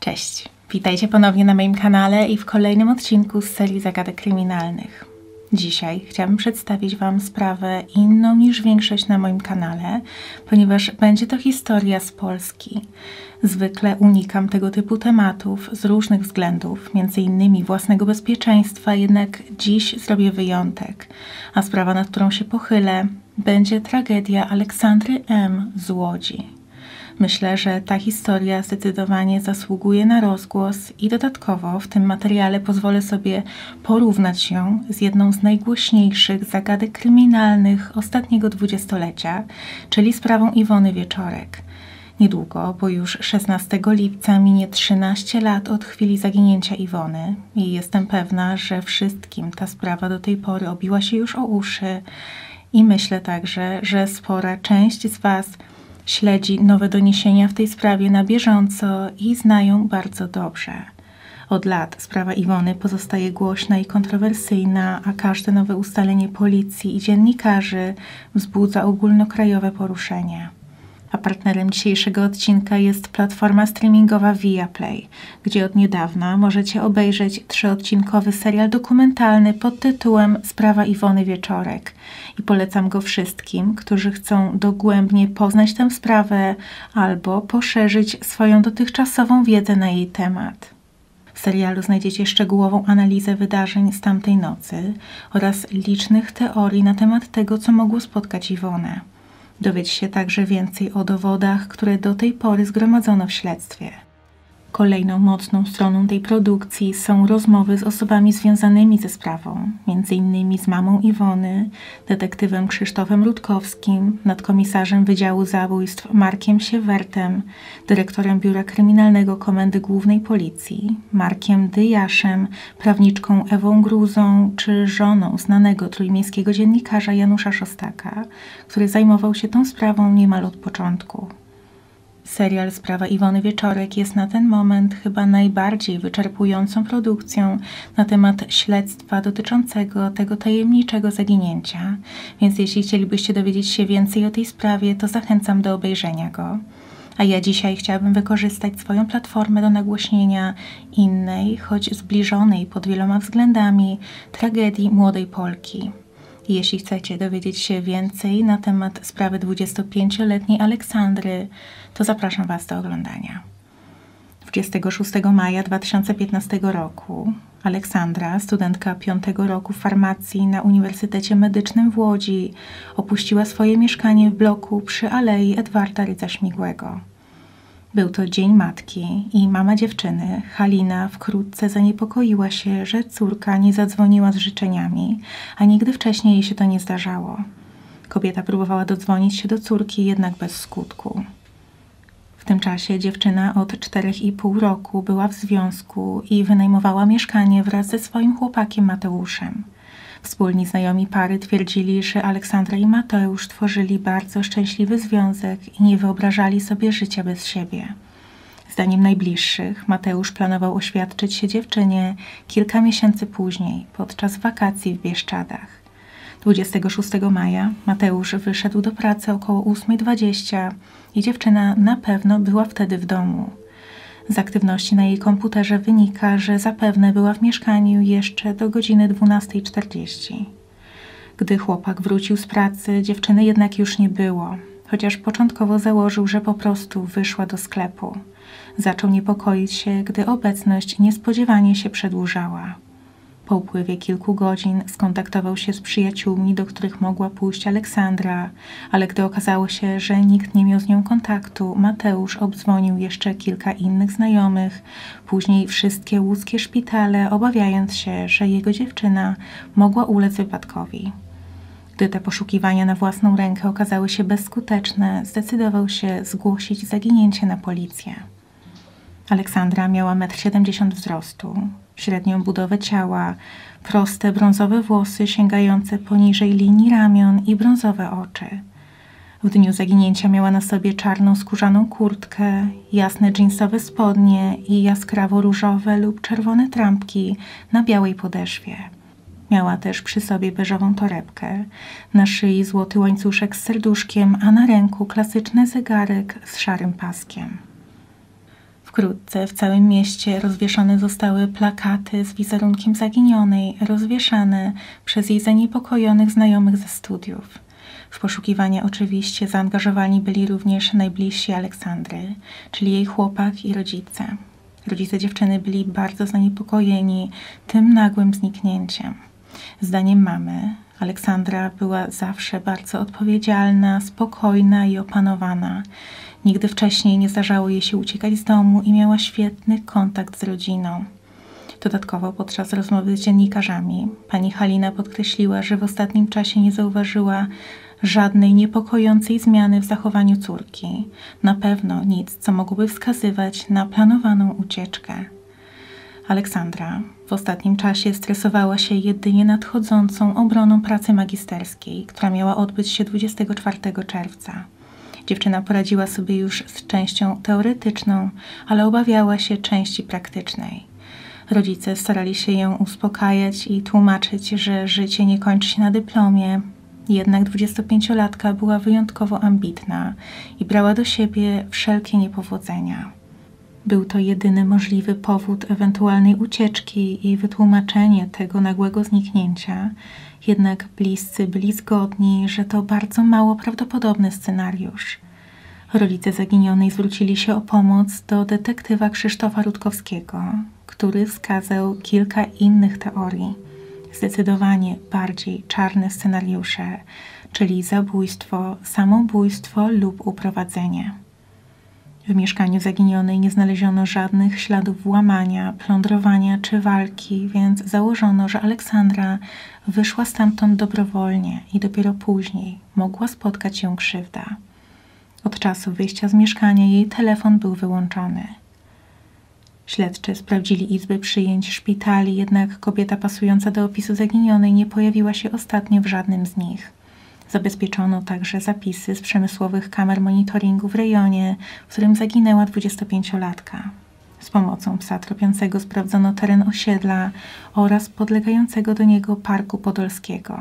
Cześć, witajcie ponownie na moim kanale i w kolejnym odcinku z serii zagadek kryminalnych. Dzisiaj chciałabym przedstawić Wam sprawę inną niż większość na moim kanale, ponieważ będzie to historia z Polski. Zwykle unikam tego typu tematów z różnych względów, innymi własnego bezpieczeństwa, jednak dziś zrobię wyjątek, a sprawa, nad którą się pochylę, będzie tragedia Aleksandry M. z Łodzi. Myślę, że ta historia zdecydowanie zasługuje na rozgłos i dodatkowo w tym materiale pozwolę sobie porównać ją z jedną z najgłośniejszych zagadek kryminalnych ostatniego dwudziestolecia, czyli sprawą Iwony Wieczorek. Niedługo, bo już 16 lipca minie 13 lat od chwili zaginięcia Iwony i jestem pewna, że wszystkim ta sprawa do tej pory obiła się już o uszy i myślę także, że spora część z Was śledzi nowe doniesienia w tej sprawie na bieżąco i znają bardzo dobrze. Od lat sprawa Iwony pozostaje głośna i kontrowersyjna, a każde nowe ustalenie policji i dziennikarzy wzbudza ogólnokrajowe poruszenie a partnerem dzisiejszego odcinka jest platforma streamingowa Viaplay, gdzie od niedawna możecie obejrzeć trzyodcinkowy serial dokumentalny pod tytułem Sprawa Iwony Wieczorek. I polecam go wszystkim, którzy chcą dogłębnie poznać tę sprawę albo poszerzyć swoją dotychczasową wiedzę na jej temat. W serialu znajdziecie szczegółową analizę wydarzeń z tamtej nocy oraz licznych teorii na temat tego, co mogło spotkać Iwonę. Dowiedz się także więcej o dowodach, które do tej pory zgromadzono w śledztwie. Kolejną mocną stroną tej produkcji są rozmowy z osobami związanymi ze sprawą, m.in. z mamą Iwony, detektywem Krzysztofem Rutkowskim, nadkomisarzem Wydziału Zabójstw Markiem Siewertem, dyrektorem Biura Kryminalnego Komendy Głównej Policji, Markiem Dyjaszem, prawniczką Ewą Gruzą czy żoną znanego trójmiejskiego dziennikarza Janusza Szostaka, który zajmował się tą sprawą niemal od początku. Serial Sprawa Iwony Wieczorek jest na ten moment chyba najbardziej wyczerpującą produkcją na temat śledztwa dotyczącego tego tajemniczego zaginięcia, więc jeśli chcielibyście dowiedzieć się więcej o tej sprawie, to zachęcam do obejrzenia go. A ja dzisiaj chciałabym wykorzystać swoją platformę do nagłośnienia innej, choć zbliżonej pod wieloma względami, tragedii młodej Polki. Jeśli chcecie dowiedzieć się więcej na temat sprawy 25-letniej Aleksandry, to zapraszam Was do oglądania. 26 maja 2015 roku Aleksandra, studentka piątego roku farmacji na Uniwersytecie Medycznym w Łodzi, opuściła swoje mieszkanie w bloku przy Alei Edwarda Rydza Śmigłego. Był to Dzień Matki i mama dziewczyny, Halina, wkrótce zaniepokoiła się, że córka nie zadzwoniła z życzeniami, a nigdy wcześniej jej się to nie zdarzało. Kobieta próbowała dodzwonić się do córki, jednak bez skutku. W tym czasie dziewczyna od 4,5 roku była w związku i wynajmowała mieszkanie wraz ze swoim chłopakiem Mateuszem. Wspólni znajomi pary twierdzili, że Aleksandra i Mateusz tworzyli bardzo szczęśliwy związek i nie wyobrażali sobie życia bez siebie. Zdaniem najbliższych, Mateusz planował oświadczyć się dziewczynie kilka miesięcy później, podczas wakacji w Bieszczadach. 26 maja Mateusz wyszedł do pracy około 8.20 i dziewczyna na pewno była wtedy w domu. Z aktywności na jej komputerze wynika, że zapewne była w mieszkaniu jeszcze do godziny 12.40. Gdy chłopak wrócił z pracy, dziewczyny jednak już nie było, chociaż początkowo założył, że po prostu wyszła do sklepu. Zaczął niepokoić się, gdy obecność niespodziewanie się przedłużała. Po upływie kilku godzin skontaktował się z przyjaciółmi, do których mogła pójść Aleksandra, ale gdy okazało się, że nikt nie miał z nią kontaktu, Mateusz obdzwonił jeszcze kilka innych znajomych, później wszystkie łódzkie szpitale, obawiając się, że jego dziewczyna mogła ulec wypadkowi. Gdy te poszukiwania na własną rękę okazały się bezskuteczne, zdecydował się zgłosić zaginięcie na policję. Aleksandra miała 1,70 m wzrostu, średnią budowę ciała, proste brązowe włosy sięgające poniżej linii ramion i brązowe oczy. W dniu zaginięcia miała na sobie czarną skórzaną kurtkę, jasne dżinsowe spodnie i jaskrawo różowe lub czerwone trampki na białej podeszwie. Miała też przy sobie beżową torebkę, na szyi złoty łańcuszek z serduszkiem, a na ręku klasyczny zegarek z szarym paskiem. Wkrótce w całym mieście rozwieszone zostały plakaty z wizerunkiem zaginionej, rozwieszane przez jej zaniepokojonych znajomych ze studiów. W poszukiwania oczywiście zaangażowani byli również najbliżsi Aleksandry, czyli jej chłopak i rodzice. Rodzice dziewczyny byli bardzo zaniepokojeni tym nagłym zniknięciem. Zdaniem mamy, Aleksandra była zawsze bardzo odpowiedzialna, spokojna i opanowana. Nigdy wcześniej nie zdarzało jej się uciekać z domu i miała świetny kontakt z rodziną. Dodatkowo podczas rozmowy z dziennikarzami pani Halina podkreśliła, że w ostatnim czasie nie zauważyła żadnej niepokojącej zmiany w zachowaniu córki. Na pewno nic, co mogłoby wskazywać na planowaną ucieczkę. Aleksandra w ostatnim czasie stresowała się jedynie nadchodzącą obroną pracy magisterskiej, która miała odbyć się 24 czerwca. Dziewczyna poradziła sobie już z częścią teoretyczną, ale obawiała się części praktycznej. Rodzice starali się ją uspokajać i tłumaczyć, że życie nie kończy się na dyplomie. Jednak 25-latka była wyjątkowo ambitna i brała do siebie wszelkie niepowodzenia. Był to jedyny możliwy powód ewentualnej ucieczki i wytłumaczenie tego nagłego zniknięcia, jednak bliscy byli zgodni, że to bardzo mało prawdopodobny scenariusz. Rodzice zaginionej zwrócili się o pomoc do detektywa Krzysztofa Rutkowskiego, który wskazał kilka innych teorii, zdecydowanie bardziej czarne scenariusze, czyli zabójstwo, samobójstwo lub uprowadzenie. W mieszkaniu zaginionej nie znaleziono żadnych śladów włamania, plądrowania czy walki, więc założono, że Aleksandra wyszła stamtąd dobrowolnie i dopiero później mogła spotkać ją krzywda. Od czasu wyjścia z mieszkania jej telefon był wyłączony. Śledczy sprawdzili izby przyjęć szpitali, jednak kobieta pasująca do opisu zaginionej nie pojawiła się ostatnio w żadnym z nich. Zabezpieczono także zapisy z przemysłowych kamer monitoringu w rejonie, w którym zaginęła 25-latka. Z pomocą psa tropiącego sprawdzono teren osiedla oraz podlegającego do niego Parku Podolskiego.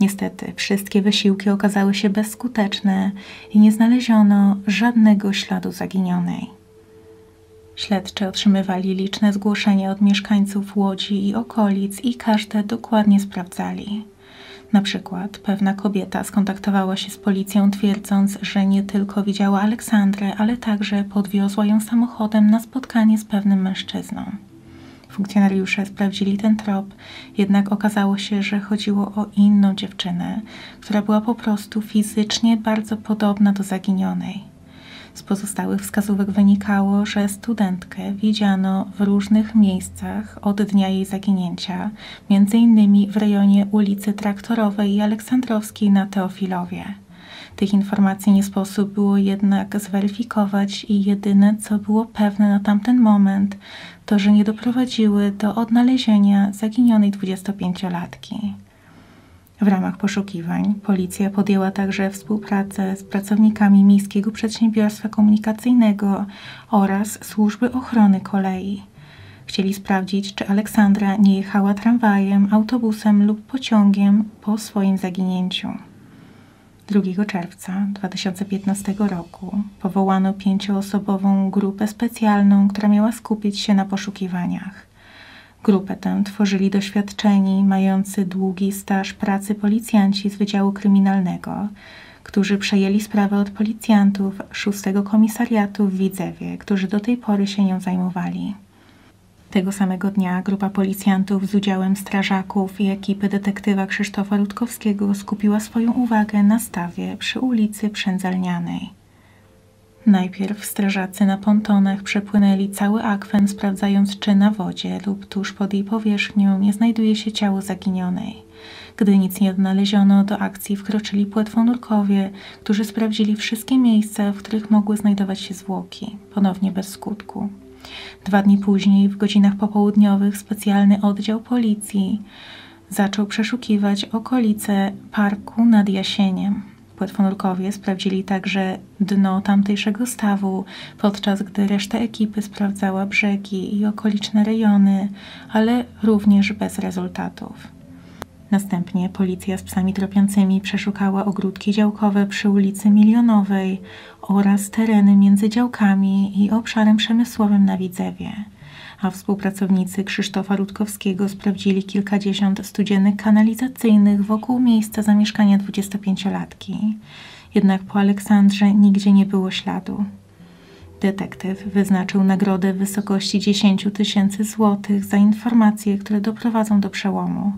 Niestety, wszystkie wysiłki okazały się bezskuteczne i nie znaleziono żadnego śladu zaginionej. Śledczy otrzymywali liczne zgłoszenia od mieszkańców Łodzi i okolic i każde dokładnie sprawdzali. Na przykład pewna kobieta skontaktowała się z policją, twierdząc, że nie tylko widziała Aleksandrę, ale także podwiozła ją samochodem na spotkanie z pewnym mężczyzną. Funkcjonariusze sprawdzili ten trop, jednak okazało się, że chodziło o inną dziewczynę, która była po prostu fizycznie bardzo podobna do zaginionej. Z pozostałych wskazówek wynikało, że studentkę widziano w różnych miejscach od dnia jej zaginięcia, m.in. w rejonie ulicy Traktorowej i Aleksandrowskiej na Teofilowie. Tych informacji nie sposób było jednak zweryfikować i jedyne, co było pewne na tamten moment, to, że nie doprowadziły do odnalezienia zaginionej 25-latki. W ramach poszukiwań policja podjęła także współpracę z pracownikami Miejskiego Przedsiębiorstwa Komunikacyjnego oraz Służby Ochrony Kolei. Chcieli sprawdzić, czy Aleksandra nie jechała tramwajem, autobusem lub pociągiem po swoim zaginięciu. 2 czerwca 2015 roku powołano pięcioosobową grupę specjalną, która miała skupić się na poszukiwaniach. Grupę tę tworzyli doświadczeni, mający długi staż pracy policjanci z Wydziału Kryminalnego, którzy przejęli sprawę od policjantów szóstego komisariatu w Widzewie, którzy do tej pory się nią zajmowali. Tego samego dnia grupa policjantów z udziałem strażaków i ekipy detektywa Krzysztofa Rutkowskiego skupiła swoją uwagę na stawie przy ulicy Przędzalnianej. Najpierw strażacy na pontonach przepłynęli cały akwen, sprawdzając, czy na wodzie lub tuż pod jej powierzchnią nie znajduje się ciało zaginionej. Gdy nic nie odnaleziono, do akcji wkroczyli płetwonurkowie, którzy sprawdzili wszystkie miejsca, w których mogły znajdować się zwłoki, ponownie bez skutku. Dwa dni później, w godzinach popołudniowych, specjalny oddział policji zaczął przeszukiwać okolice parku nad Jasieniem. Płetwonurkowie sprawdzili także dno tamtejszego stawu, podczas gdy reszta ekipy sprawdzała brzegi i okoliczne rejony, ale również bez rezultatów. Następnie policja z psami tropiącymi przeszukała ogródki działkowe przy ulicy Milionowej oraz tereny między działkami i obszarem przemysłowym na Widzewie. A współpracownicy Krzysztofa Rutkowskiego sprawdzili kilkadziesiąt studzienek kanalizacyjnych wokół miejsca zamieszkania 25-latki. Jednak po Aleksandrze nigdzie nie było śladu. Detektyw wyznaczył nagrodę w wysokości 10 tysięcy złotych za informacje, które doprowadzą do przełomu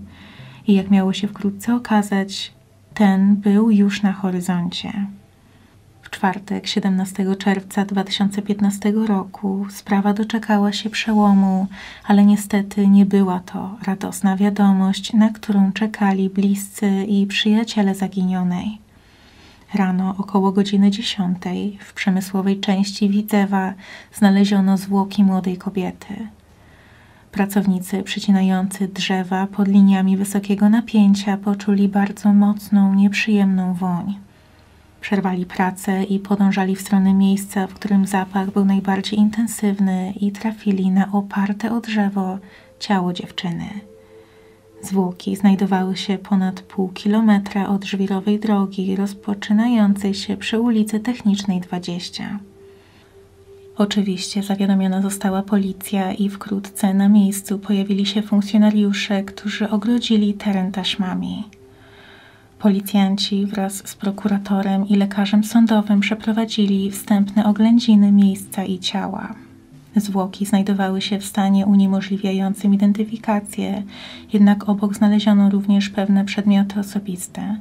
i jak miało się wkrótce okazać, ten był już na horyzoncie. W czwartek, 17 czerwca 2015 roku, sprawa doczekała się przełomu, ale niestety nie była to radosna wiadomość, na którą czekali bliscy i przyjaciele zaginionej. Rano około godziny 10 w przemysłowej części Widzewa znaleziono zwłoki młodej kobiety. Pracownicy przycinający drzewa pod liniami wysokiego napięcia poczuli bardzo mocną, nieprzyjemną woń. Przerwali pracę i podążali w stronę miejsca, w którym zapach był najbardziej intensywny i trafili na oparte o drzewo ciało dziewczyny. Zwłoki znajdowały się ponad pół kilometra od żwirowej drogi rozpoczynającej się przy ulicy Technicznej 20. Oczywiście zawiadomiona została policja i wkrótce na miejscu pojawili się funkcjonariusze, którzy ogrodzili teren taśmami. Policjanci wraz z prokuratorem i lekarzem sądowym przeprowadzili wstępne oględziny miejsca i ciała. Zwłoki znajdowały się w stanie uniemożliwiającym identyfikację, jednak obok znaleziono również pewne przedmioty osobiste,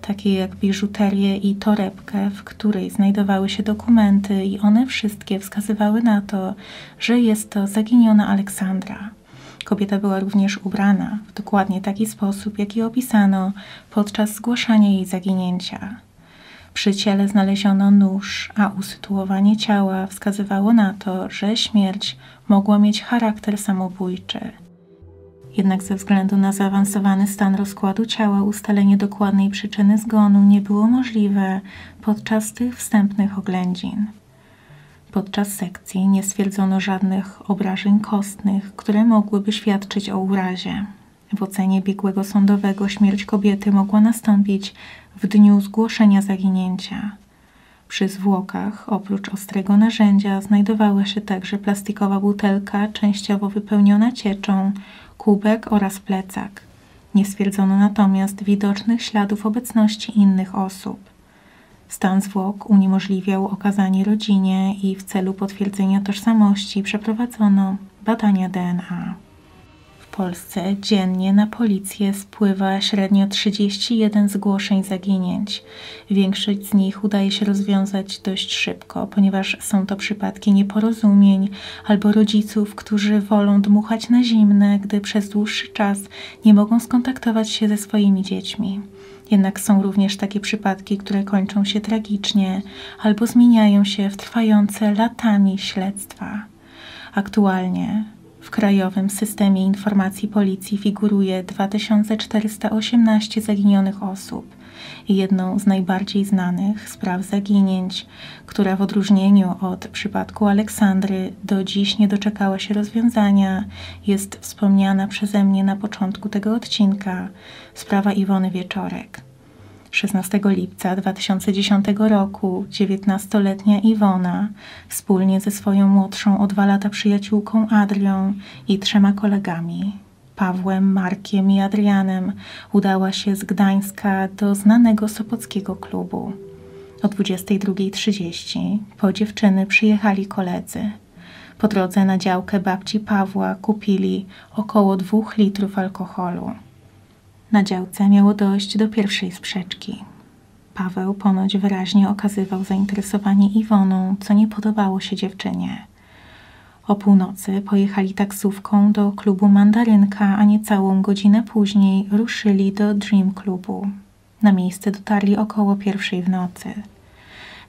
takie jak biżuterię i torebkę, w której znajdowały się dokumenty, i one wszystkie wskazywały na to, że jest to zaginiona Aleksandra. Kobieta była również ubrana w dokładnie taki sposób, jaki opisano podczas zgłaszania jej zaginięcia. Przy ciele znaleziono nóż, a usytuowanie ciała wskazywało na to, że śmierć mogła mieć charakter samobójczy. Jednak ze względu na zaawansowany stan rozkładu ciała ustalenie dokładnej przyczyny zgonu nie było możliwe podczas tych wstępnych oględzin. Podczas sekcji nie stwierdzono żadnych obrażeń kostnych, które mogłyby świadczyć o urazie. W ocenie biegłego sądowego śmierć kobiety mogła nastąpić w dniu zgłoszenia zaginięcia. Przy zwłokach, oprócz ostrego narzędzia, znajdowała się także plastikowa butelka, częściowo wypełniona cieczą, kubek oraz plecak. Nie stwierdzono natomiast widocznych śladów obecności innych osób. Stan zwłok uniemożliwiał okazanie rodzinie i w celu potwierdzenia tożsamości przeprowadzono badania DNA. Polsce dziennie na policję spływa średnio 31 zgłoszeń zaginięć. Większość z nich udaje się rozwiązać dość szybko, ponieważ są to przypadki nieporozumień albo rodziców, którzy wolą dmuchać na zimne, gdy przez dłuższy czas nie mogą skontaktować się ze swoimi dziećmi. Jednak są również takie przypadki, które kończą się tragicznie albo zmieniają się w trwające latami śledztwa. Aktualnie w Krajowym Systemie Informacji Policji figuruje 2418 zaginionych osób jedną z najbardziej znanych spraw zaginięć, która w odróżnieniu od przypadku Aleksandry do dziś nie doczekała się rozwiązania, jest wspomniana przeze mnie na początku tego odcinka sprawa Iwony Wieczorek. 16 lipca 2010 roku 19-letnia Iwona wspólnie ze swoją młodszą o dwa lata przyjaciółką Adrią i trzema kolegami Pawłem, Markiem i Adrianem udała się z Gdańska do znanego sopockiego klubu. O 22.30 po dziewczyny przyjechali koledzy. Po drodze na działkę babci Pawła kupili około dwóch litrów alkoholu. Na działce miało dojść do pierwszej sprzeczki. Paweł ponoć wyraźnie okazywał zainteresowanie Iwoną, co nie podobało się dziewczynie. O północy pojechali taksówką do klubu Mandarynka, a niecałą godzinę później ruszyli do Dream Clubu. Na miejsce dotarli około pierwszej w nocy.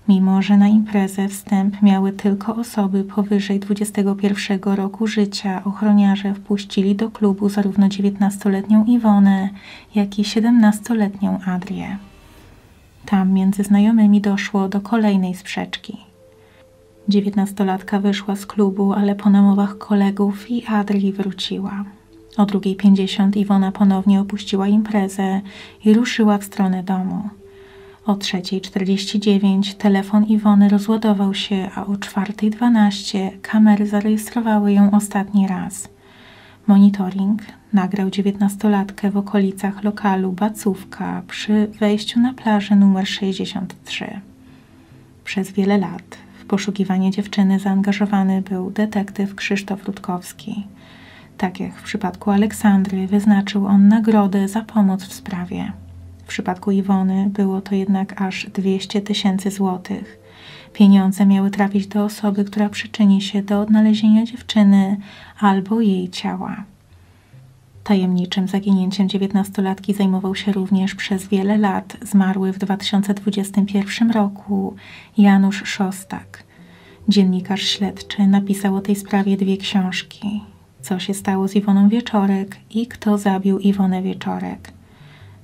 Mimo, że na imprezę wstęp miały tylko osoby powyżej 21 roku życia, ochroniarze wpuścili do klubu zarówno 19-letnią Iwonę, jak i 17-letnią Adrię. tam między znajomymi doszło do kolejnej sprzeczki. Dziewiętnastolatka wyszła z klubu, ale po namowach kolegów i Adri wróciła. O 2.50 Iwona ponownie opuściła imprezę i ruszyła w stronę domu. O 3.49 telefon Iwony rozładował się, a o 4.12 kamery zarejestrowały ją ostatni raz. Monitoring nagrał dziewiętnastolatkę w okolicach lokalu Bacówka przy wejściu na plażę numer 63. Przez wiele lat w poszukiwanie dziewczyny zaangażowany był detektyw Krzysztof Rutkowski. Tak jak w przypadku Aleksandry, wyznaczył on nagrodę za pomoc w sprawie. W przypadku Iwony było to jednak aż 200 tysięcy złotych. Pieniądze miały trafić do osoby, która przyczyni się do odnalezienia dziewczyny albo jej ciała. Tajemniczym zaginięciem dziewiętnastolatki zajmował się również przez wiele lat zmarły w 2021 roku Janusz Szostak. Dziennikarz śledczy napisał o tej sprawie dwie książki. Co się stało z Iwoną Wieczorek i kto zabił Iwonę Wieczorek.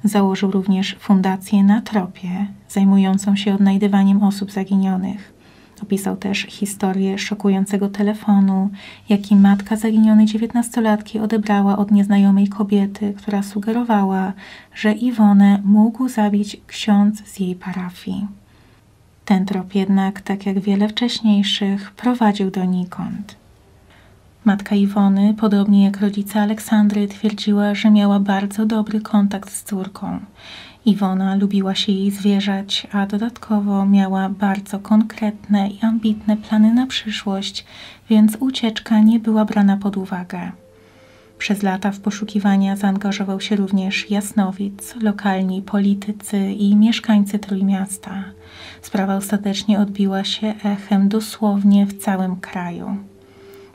Założył również fundację na tropie, zajmującą się odnajdywaniem osób zaginionych. Opisał też historię szokującego telefonu, jaki matka zaginionej dziewiętnastolatki odebrała od nieznajomej kobiety, która sugerowała, że Iwonę mógł zabić ksiądz z jej parafii. Ten trop jednak, tak jak wiele wcześniejszych, prowadził donikąd. Matka Iwony, podobnie jak rodzice Aleksandry, twierdziła, że miała bardzo dobry kontakt z córką. Iwona lubiła się jej zwierzać, a dodatkowo miała bardzo konkretne i ambitne plany na przyszłość, więc ucieczka nie była brana pod uwagę. Przez lata w poszukiwania zaangażował się również Jasnowic, lokalni politycy i mieszkańcy Trójmiasta. Sprawa ostatecznie odbiła się echem dosłownie w całym kraju.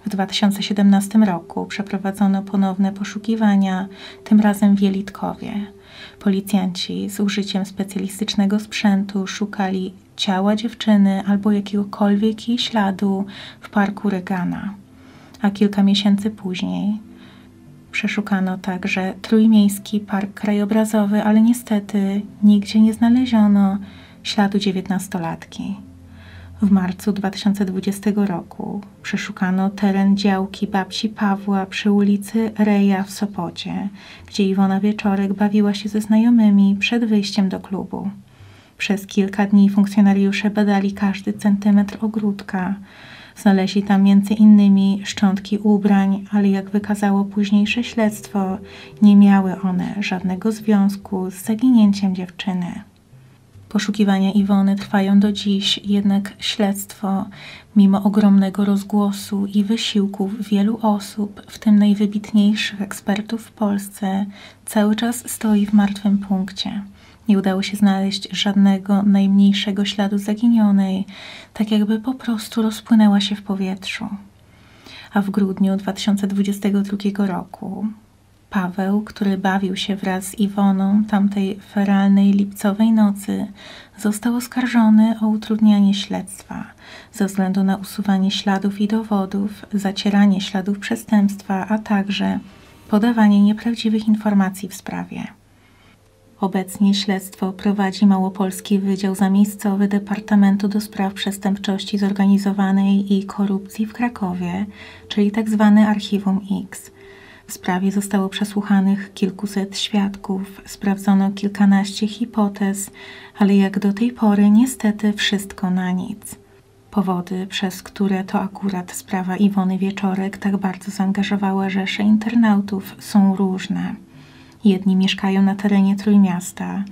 W 2017 roku przeprowadzono ponowne poszukiwania, tym razem w Jelitkowie. Policjanci z użyciem specjalistycznego sprzętu szukali ciała dziewczyny albo jakiegokolwiek jej śladu w parku Regana. A kilka miesięcy później przeszukano także trójmiejski park krajobrazowy, ale niestety nigdzie nie znaleziono śladu dziewiętnastolatki. W marcu 2020 roku przeszukano teren działki babci Pawła przy ulicy Reja w Sopocie, gdzie Iwona Wieczorek bawiła się ze znajomymi przed wyjściem do klubu. Przez kilka dni funkcjonariusze badali każdy centymetr ogródka. Znaleźli tam innymi szczątki ubrań, ale jak wykazało późniejsze śledztwo, nie miały one żadnego związku z zaginięciem dziewczyny. Poszukiwania Iwony trwają do dziś, jednak śledztwo, mimo ogromnego rozgłosu i wysiłków wielu osób, w tym najwybitniejszych ekspertów w Polsce, cały czas stoi w martwym punkcie. Nie udało się znaleźć żadnego najmniejszego śladu zaginionej, tak jakby po prostu rozpłynęła się w powietrzu. A w grudniu 2022 roku Paweł, który bawił się wraz z Iwoną tamtej feralnej lipcowej nocy, został oskarżony o utrudnianie śledztwa ze względu na usuwanie śladów i dowodów, zacieranie śladów przestępstwa, a także podawanie nieprawdziwych informacji w sprawie. Obecnie śledztwo prowadzi Małopolski Wydział Zamiejscowy Departamentu do Spraw Przestępczości Zorganizowanej i Korupcji w Krakowie, czyli tzw. Tak Archiwum X – sprawie zostało przesłuchanych kilkuset świadków, sprawdzono kilkanaście hipotez, ale jak do tej pory niestety wszystko na nic. Powody, przez które to akurat sprawa Iwony Wieczorek tak bardzo zaangażowała rzesze internautów, są różne. Jedni mieszkają na terenie Trójmiasta,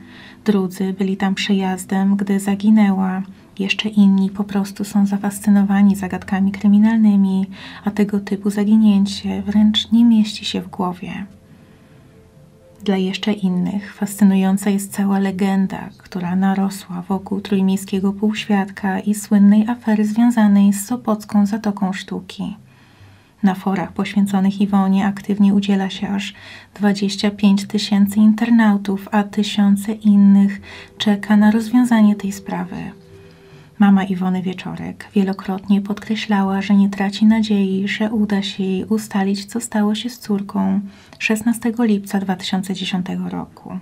drudzy byli tam przejazdem, gdy zaginęła, jeszcze inni po prostu są zafascynowani zagadkami kryminalnymi, a tego typu zaginięcie wręcz nie mieści się w głowie. Dla jeszcze innych fascynująca jest cała legenda, która narosła wokół trójmiejskiego półświadka i słynnej afery związanej z Sopocką Zatoką Sztuki. Na forach poświęconych Iwonie aktywnie udziela się aż 25 tysięcy internautów, a tysiące innych czeka na rozwiązanie tej sprawy. Mama Iwony Wieczorek wielokrotnie podkreślała, że nie traci nadziei, że uda się jej ustalić, co stało się z córką 16 lipca 2010 roku.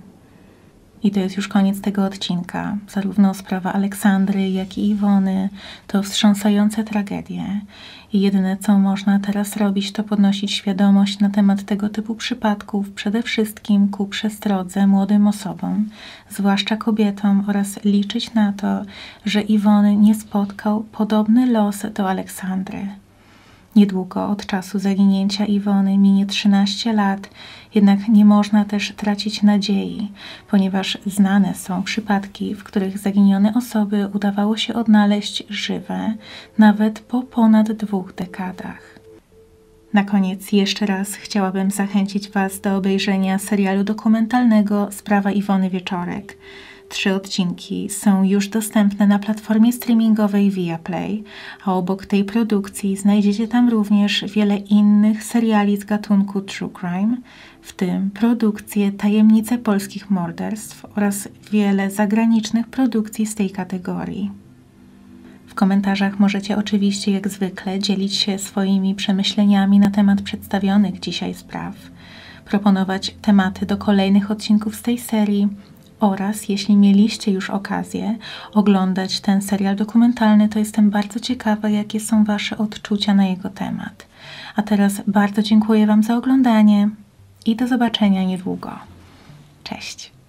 I to jest już koniec tego odcinka. Zarówno sprawa Aleksandry, jak i Iwony to wstrząsające tragedie. I jedyne, co można teraz robić, to podnosić świadomość na temat tego typu przypadków, przede wszystkim ku przestrodze młodym osobom, zwłaszcza kobietom, oraz liczyć na to, że Iwony nie spotkał podobny los do Aleksandry. Niedługo od czasu zaginięcia Iwony minie 13 lat, jednak nie można też tracić nadziei, ponieważ znane są przypadki, w których zaginione osoby udawało się odnaleźć żywe, nawet po ponad dwóch dekadach. Na koniec jeszcze raz chciałabym zachęcić Was do obejrzenia serialu dokumentalnego Sprawa Iwony Wieczorek. Trzy odcinki są już dostępne na platformie streamingowej Viaplay, a obok tej produkcji znajdziecie tam również wiele innych seriali z gatunku True Crime, w tym produkcje Tajemnice polskich morderstw oraz wiele zagranicznych produkcji z tej kategorii. W komentarzach możecie oczywiście jak zwykle dzielić się swoimi przemyśleniami na temat przedstawionych dzisiaj spraw, proponować tematy do kolejnych odcinków z tej serii oraz jeśli mieliście już okazję oglądać ten serial dokumentalny, to jestem bardzo ciekawa, jakie są Wasze odczucia na jego temat. A teraz bardzo dziękuję Wam za oglądanie i do zobaczenia niedługo. Cześć.